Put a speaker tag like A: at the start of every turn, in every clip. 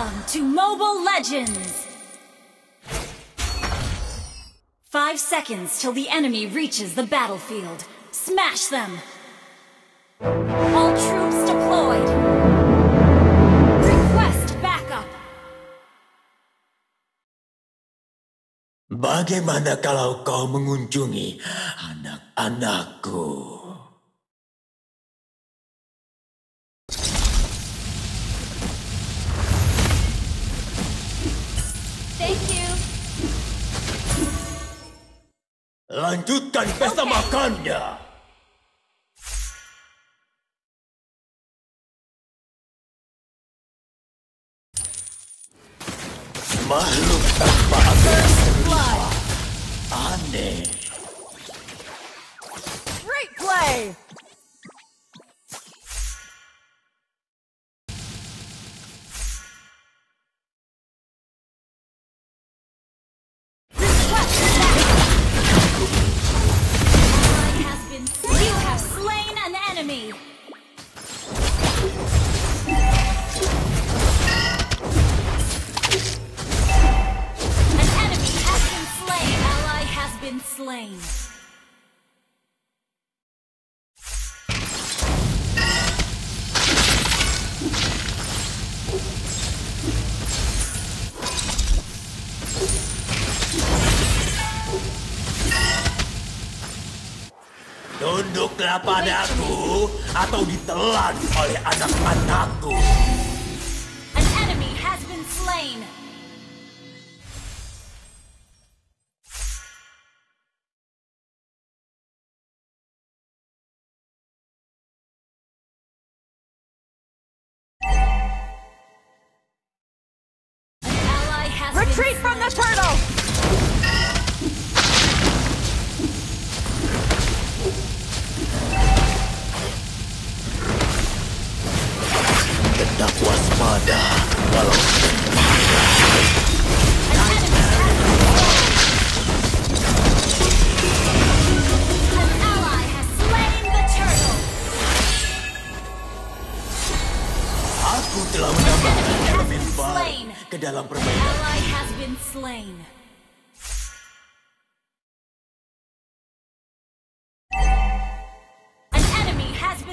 A: Welcome to Mobile Legends! Five seconds till the enemy reaches the battlefield. Smash them! All troops deployed! Request backup!
B: Bagaimana kalau kau mengunjungi anak-anakku? Lanjutkan pesta makannya!
A: Enemy! An enemy has been slain. Ally has been slain.
B: Tunduklah padaku atau ditelan oleh anak-anakku.
A: An enemy has been slain.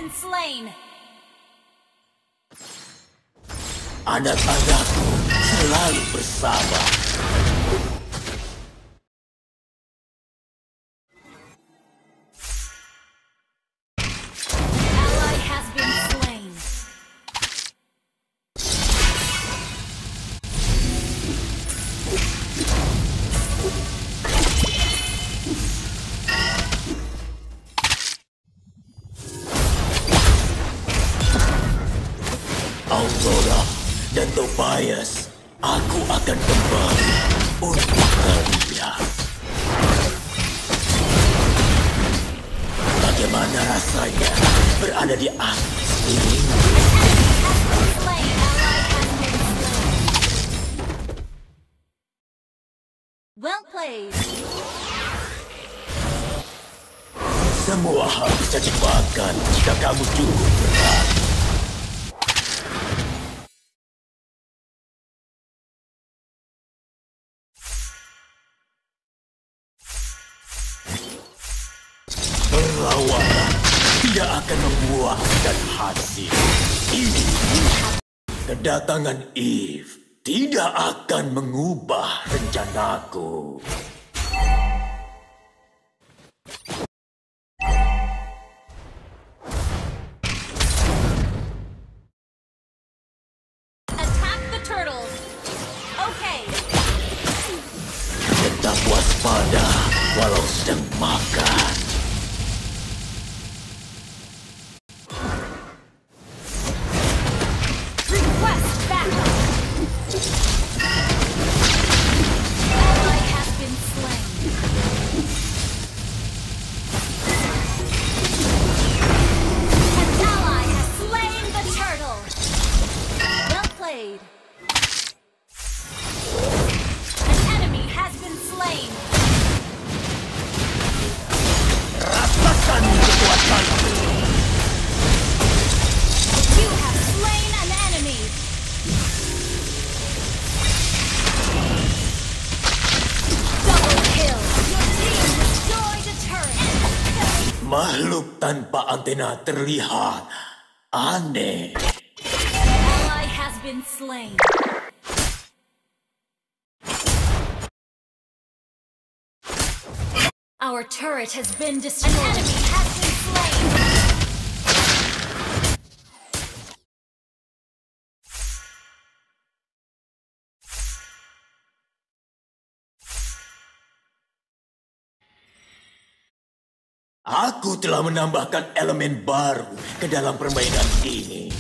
A: Been slain.
B: Anak-anakku selalu bersama. Saya berada di atas ini.
A: Well played.
B: Semua hal bisa dibuatkan jika kamu cukup berat. Berlawan tidak akan membuahkan hasil. Ini kedatangan Eve tidak akan mengubah rencanaku.
A: you
B: tanpa antena terlihat. Aneh.
A: Ally has been slain. Our turret has been destroyed. An enemy has been
B: Aku telah menambahkan elemen baru ke dalam permainan ini.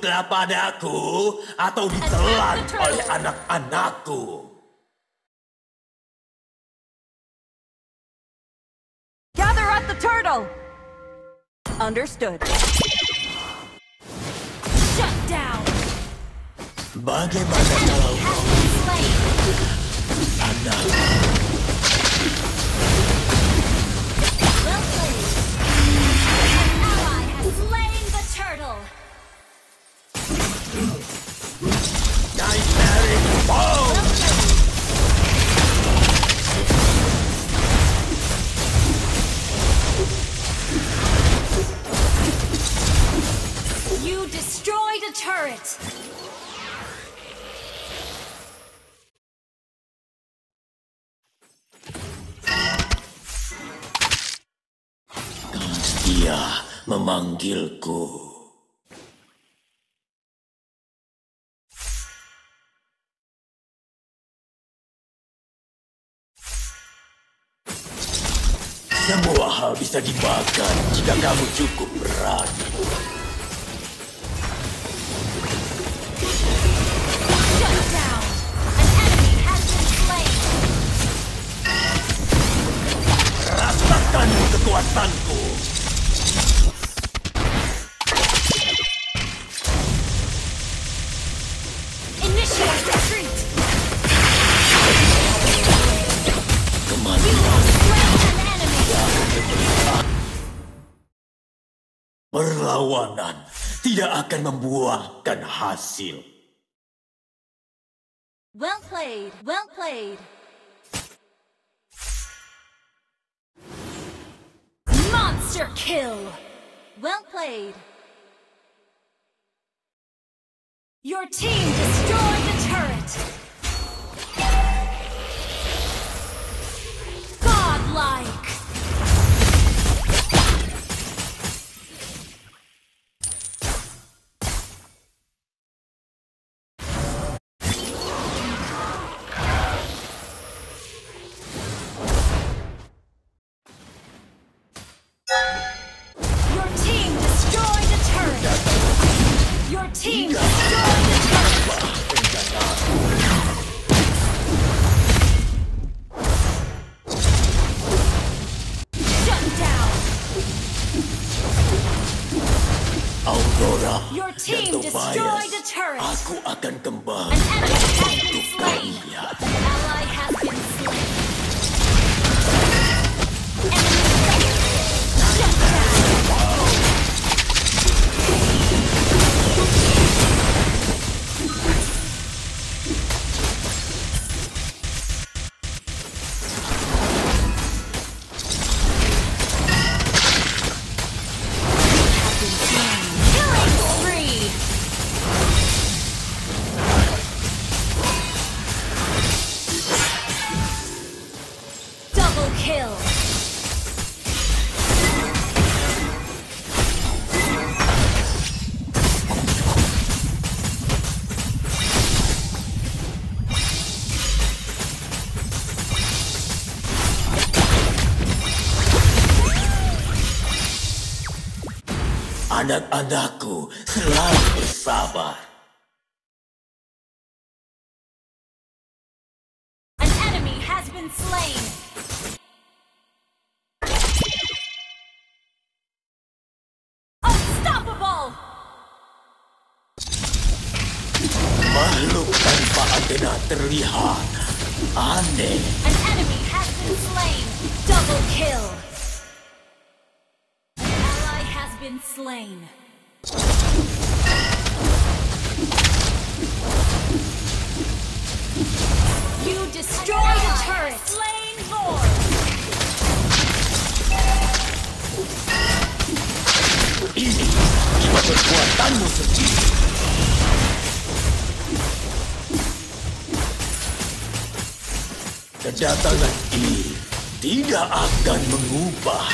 B: Tunduklah padaku atau ditelan oleh anak-anakku.
C: Gather at the turtle! Understood.
A: Shut down.
B: Bagaimana kalau anak memanggilku. Semua hal bisa dimakan jika kamu cukup berani. Rasakan kekuatanku. Perlawanan tidak akan membuahkan hasil.
A: Well played. Well played. Monster kill. Well played. Your team destroyed the turret. Your team destroyed a turret. Shut down.
B: Aurora
A: Your team destroyed a turret.
B: Aku akan kembali. Anak-anakku selalu bersabar.
A: An enemy has been slain. Unstoppable.
B: Makhluk tanpa antena terlihat aneh.
A: An enemy has been slain. Double kill. An ally been slain. You destroyed a turret. Slain Lord.
B: Ini cuma perbuatanmu sendiri. Kedatangan Eve tidak akan mengubah